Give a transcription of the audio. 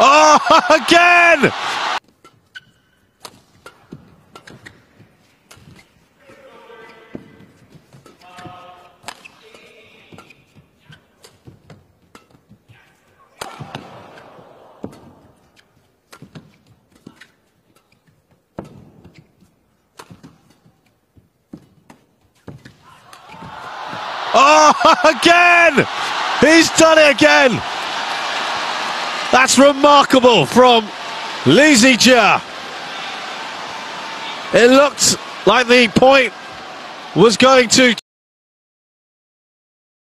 Oh, again! Oh, again! He's done it again! That's remarkable from Zii Jia. It looked like the point was going to